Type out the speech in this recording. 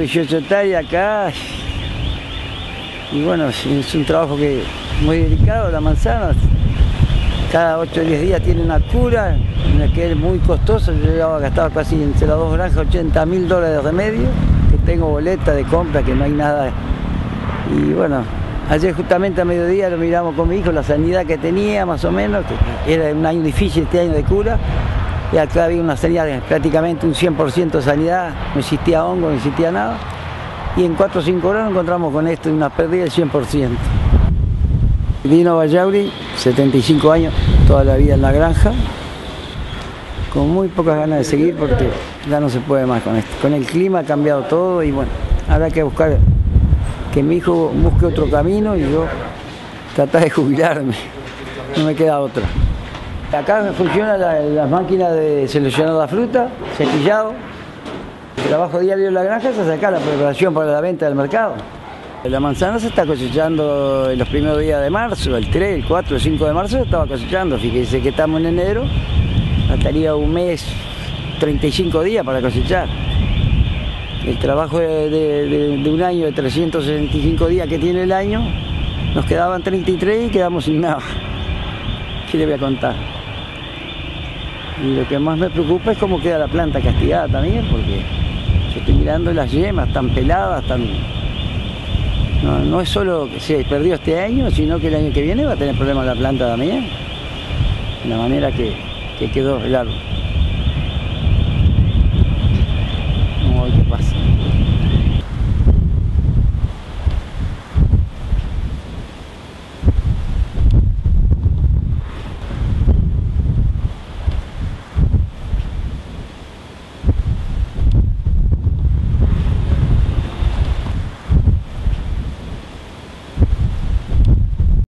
tengo 18 hectáreas acá. Y bueno, es un trabajo que muy delicado, la manzana. Cada 8 o 10 días tiene una cura, que es muy costosa. Yo he gastado casi entre las dos granjas 80 mil dólares de remedio, que tengo boleta de compra, que no hay nada. Y bueno, ayer justamente a mediodía lo miramos con mi hijo, la sanidad que tenía más o menos, que era un año difícil este año de cura. Y acá había una sanidad, prácticamente un 100% de sanidad, no existía hongo, no existía nada. Y en 4 o 5 horas nos encontramos con esto, una pérdida del 100%. Dino Vallauri, 75 años, toda la vida en la granja, con muy pocas ganas de seguir porque ya no se puede más con esto. Con el clima ha cambiado todo y bueno, habrá que buscar que mi hijo busque otro camino y yo tratar de jubilarme, no me queda otra. Acá funciona las máquinas de seleccionar la fruta, cepillado. El trabajo diario en la granja es sacar la preparación para la venta del mercado. La manzana se está cosechando en los primeros días de marzo, el 3, el 4, el 5 de marzo se estaba cosechando. Fíjense que estamos en enero, faltaría un mes, 35 días para cosechar. El trabajo de, un año de 365 días que tiene el año, nos quedaban 33 y quedamos sin nada. ¿Qué le voy a contar? Y lo que más me preocupa es cómo queda la planta castigada también, porque estoy mirando las yemas tan peladas, tan no, es solo que se perdió este año, sino que el año que viene va a tener problemas la planta también. De la manera que, quedó el árbol. Vamos a ver qué pasa.